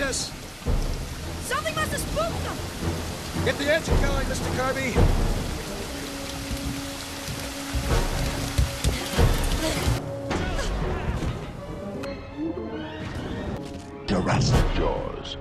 us! Something must have spooked them! Get the engine going, Mr. Kirby! Jurassic Jaws.